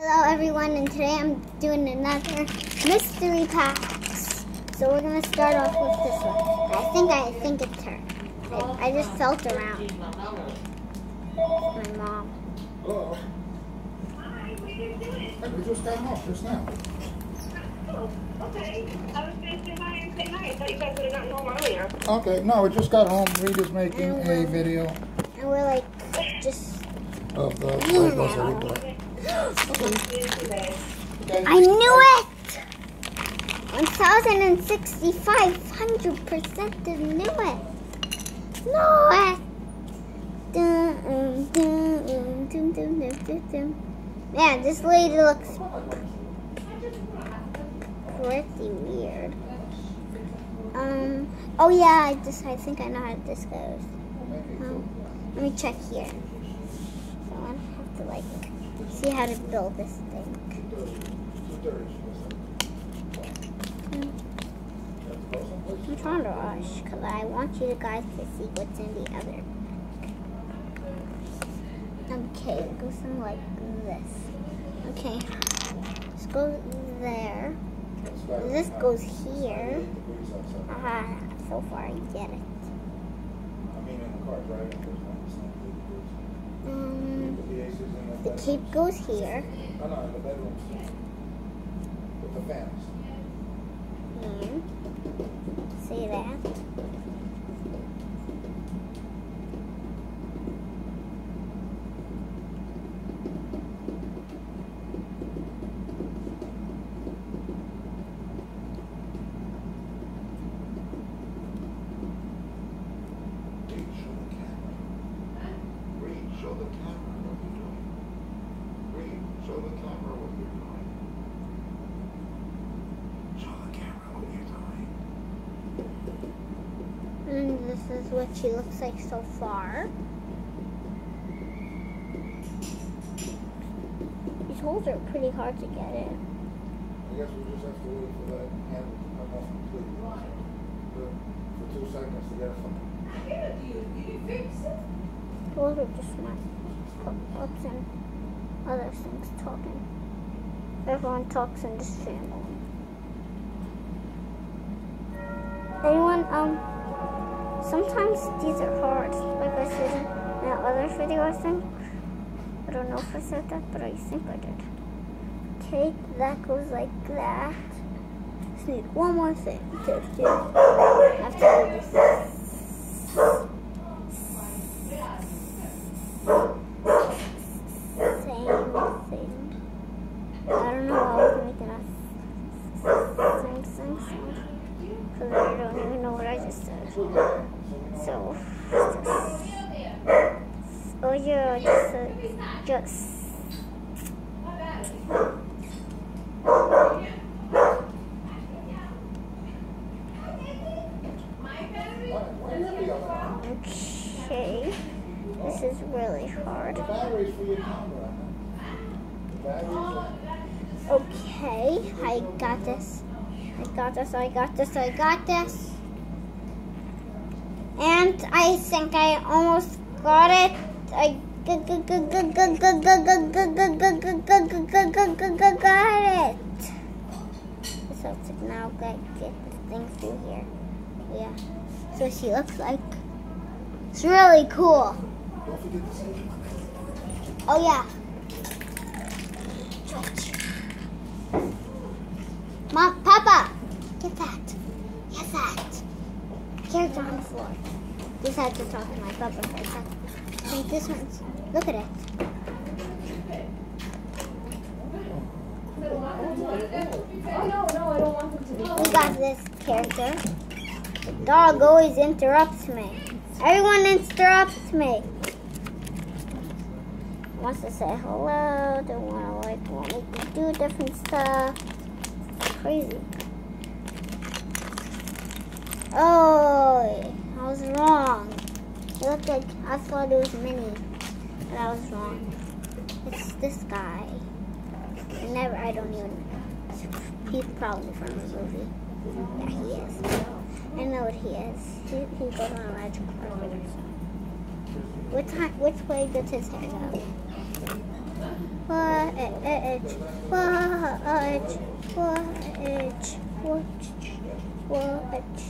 Hello everyone, and today I'm doing another mystery packs. So we're gonna start off with this one. I think I think it's her. I, I just felt around. My mom. Hello. Hey, we just got off just now. Okay. I was to say hi and say hi. I thought you guys would have gotten home earlier. Okay, no, we just got home. Rita's making a video And we're like just of the I knew it! 1065, 100% knew it! Knew it! Man, this lady looks pretty weird. Um, oh yeah, I just, I think I know how this goes. Um, let me check here. So I have to like see how to build this thing. I'm trying to rush because I want you guys to see what's in the other. Okay, it goes something like this. Okay, this goes there. This goes here. Ah, so far I get it. The cape goes here. No, no, in the bedroom. With the fans. And see that? Reed, show the camera. Reed, show the camera what you're doing. Reed, show the camera what you're doing. Show the camera what you're doing. And this is what she looks like so far. These holes are pretty hard to get in. I guess we just have to wait for that handle to come off completely. For for two seconds to get it from. Those are just my ups and other things talking. Everyone talks in this channel. Anyone, um, sometimes these are hard. Like I said in that other video, I think. I don't know if I said that, but I think I did. Okay, that goes like that. Just need one more thing to do. Do this. Thing. I don't know how I was making a sing sing. Because I don't even know what I just said. So, oh yeah, just said, just. Okay, this is really hard. The batteries for your camera. The batteries are. Okay, I got this. I got this, I got this, I got this. And I think I almost got it. I got it. So now I get this thing through here. Yeah. So she looks like. It's really cool. Oh yeah. Mom, Papa, get that. Get that. Carrots on the floor. Just had to talk to my papa for a second. Think this one's. Look at it. We got this character. The dog always interrupts me. Everyone interrupts me. Wants to say hello. They want to like want me to do different stuff. It's crazy. Oh, I was wrong. It looked like I thought it was Minnie, but I was wrong. It's this guy. I never. I don't even. He's probably from the movie. Yeah, he is. I know what he is. He, he goes on a magic carpet or something. Which, hi- which way does his hair go? Watch, watch, watch, watch, watch.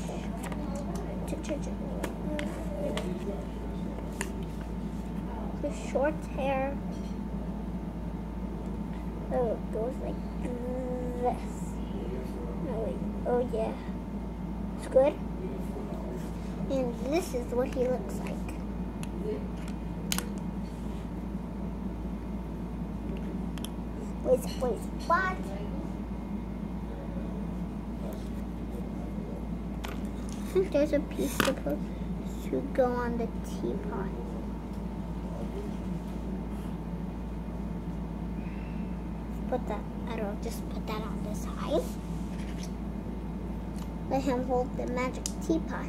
The short hair. Oh, it goes like this. Oh, oh yeah. It's good. And this is what he looks like. Wait, wait, what? There's a piece supposed to go on the teapot. Put that, I don't know, just put that on the side. Let him hold the magic teapot.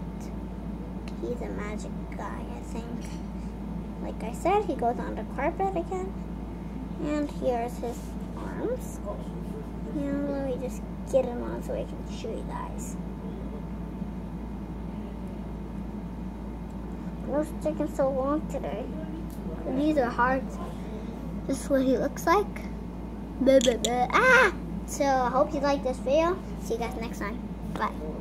He's a magic guy, I think. Like I said, he goes on the carpet again. And here's his arms. And let me just get him on so I can show you guys. What's taking so long today? These are hard. This is what he looks like. Blah, blah, blah. Ah! So I hope you like this video. See you guys next time. Bye.